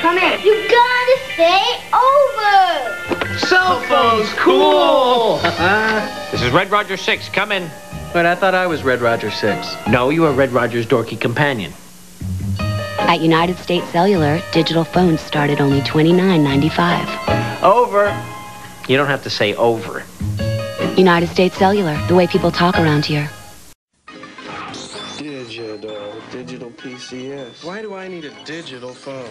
Come in. You gotta stay over. Cell phones, cool. This is Red Roger 6. Come in. Wait, I thought I was Red Roger 6. No, you are Red Roger's dorky companion. At United States Cellular, digital phones start at only $29.95. Over. You don't have to say over. United States Cellular, the way people talk around here. Digital, digital PCS. Why do I need a digital phone?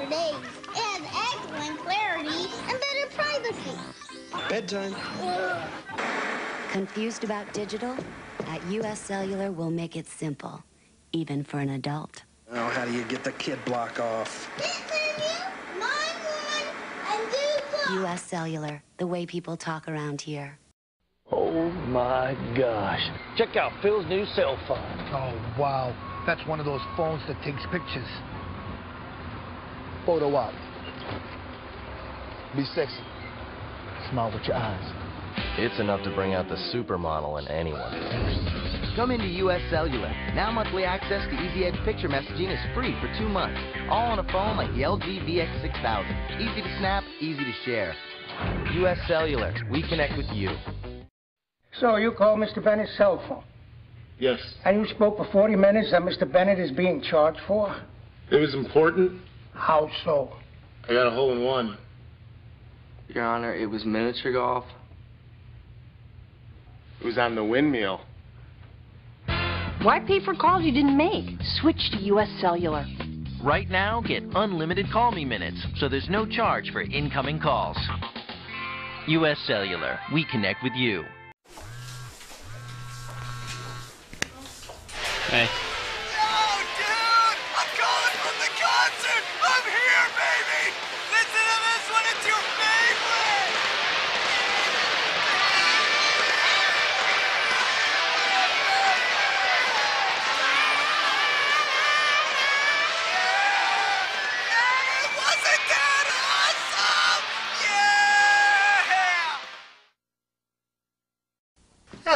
For days. It has excellent clarity and better privacy. Bedtime. Confused about digital? At US Cellular, we'll make it simple, even for an adult. Oh, how do you get the kid block off? Mine one and do US Cellular, the way people talk around here. Oh my gosh. Check out Phil's new cell phone. Oh, wow. That's one of those phones that takes pictures. Photo op. Be sexy. Smile with your eyes. It's enough to bring out the supermodel in anyone. Come into US Cellular. Now monthly access to Easy Edge picture messaging is free for two months. All on a phone like the LG VX6000. Easy to snap, easy to share. US Cellular. We connect with you. So you called Mr. Bennett's cell phone, Yes. and you spoke for 40 minutes that Mr. Bennett is being charged for? It was important. How so? I got a hole in one. Your Honor, it was miniature golf. It was on the windmill. Why pay for calls you didn't make? Switch to U.S. Cellular. Right now, get unlimited call me minutes, so there's no charge for incoming calls. U.S. Cellular, we connect with you. Hey.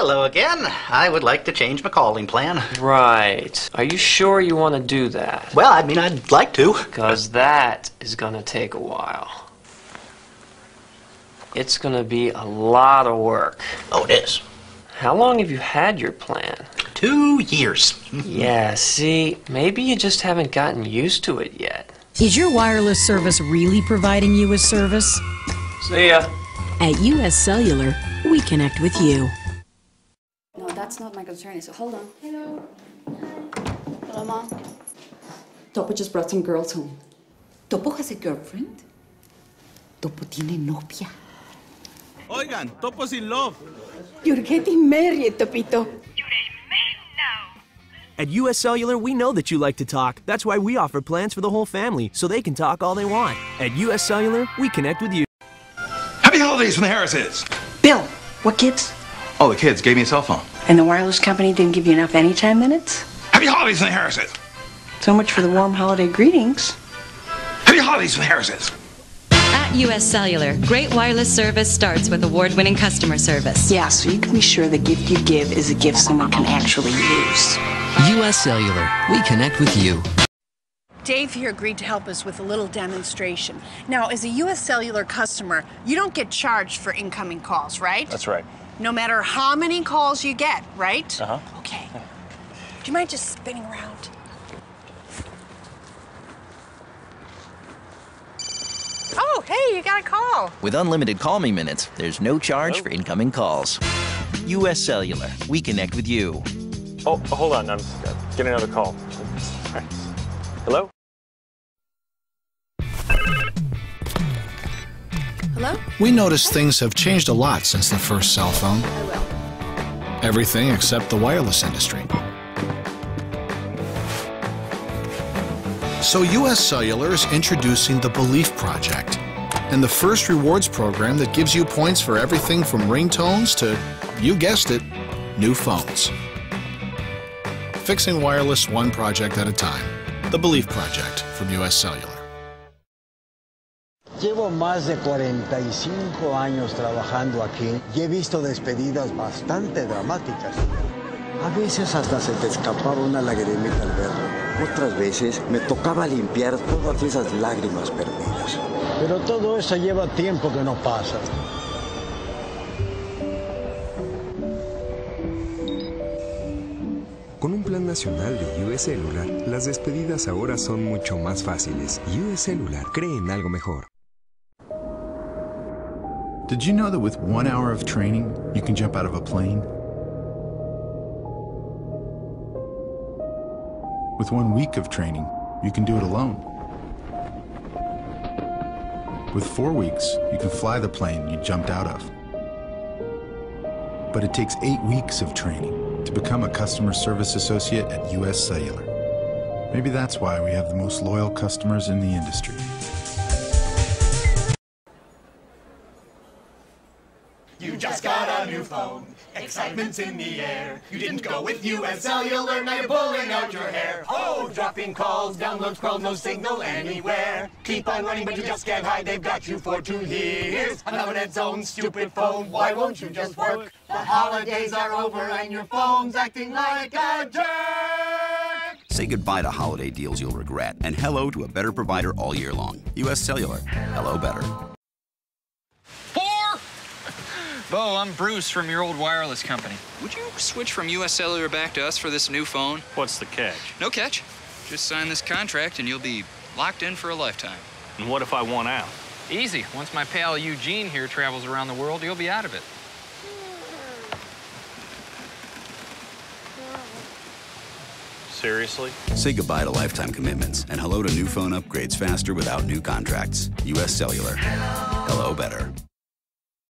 Hello again. I would like to change my calling plan. Right. Are you sure you want to do that? Well, I mean, I'd like to. Because that is going to take a while. It's going to be a lot of work. Oh, it is. How long have you had your plan? Two years. yeah, see, maybe you just haven't gotten used to it yet. Is your wireless service really providing you a service? See ya. At US Cellular, we connect with you. No, that's not my concern. So hold on. Hello. Hello, mom. Topo just brought some girls home. ¿Topo has a girlfriend? Topo tiene novia. Oigan, Topo's in love. You're getting married, Topito. You remain now. At US Cellular, we know that you like to talk. That's why we offer plans for the whole family, so they can talk all they want. At US Cellular, we connect with you. Happy holidays from the Harrises. Bill, what kids? Oh, the kids gave me a cell phone. And the wireless company didn't give you enough anytime minutes? Happy holidays from the Harrises. So much for the warm holiday greetings. Happy holidays from the Harrises. At US Cellular, great wireless service starts with award winning customer service. Yeah, so you can be sure the gift you give is a gift someone can actually use. US Cellular, we connect with you. Dave here agreed to help us with a little demonstration. Now, as a US Cellular customer, you don't get charged for incoming calls, right? That's right. No matter how many calls you get, right? Uh huh. Okay. Do you mind just spinning around? Oh, hey, you got a call. With unlimited call me minutes, there's no charge for incoming calls. US Cellular, we connect with you. Oh, hold on. I'm getting another call. Hello? Hello? We notice things have changed a lot since the first cell phone. Everything except the wireless industry. So US Cellular is introducing the Belief Project, and the first rewards program that gives you points for everything from ringtones to, you guessed it, new phones. Fixing wireless one project at a time. The Belief Project from US Cellular. Llevo más de 45 años trabajando aquí y he visto despedidas bastante dramáticas. A veces hasta se te escapaba una lagrimita al verlo. Otras veces me tocaba limpiar todas esas lágrimas perdidas. Pero todo eso lleva tiempo que no pasa. Con un plan nacional de US Cellular, las despedidas ahora son mucho más fáciles. US Cellular cree en algo mejor. Did you know that with one hour of training, you can jump out of a plane? With one week of training, you can do it alone. With four weeks, you can fly the plane you jumped out of. But it takes eight weeks of training to become a customer service associate at US Cellular. Maybe that's why we have the most loyal customers in the industry. Phone. Excitement's in the air. You didn't go with US Cellular, now you're pulling out your hair. Oh, dropping calls, downloads, scroll, no signal anywhere. Keep on running, but you just can't hide. They've got you for two years. Of its own stupid phone. Why won't you just work? The holidays are over and your phone's acting like a jerk. Say goodbye to holiday deals you'll regret and hello to a better provider all year long. US Cellular. Hello better. Bo, I'm Bruce from your old wireless company. Would you switch from US Cellular back to us for this new phone? What's the catch? No catch. Just sign this contract and you'll be locked in for a lifetime. And what if I want out? Easy. Once my pal Eugene here travels around the world, you'll be out of it. Seriously? Say goodbye to lifetime commitments and hello to new phone upgrades faster without new contracts. US Cellular. Hello better.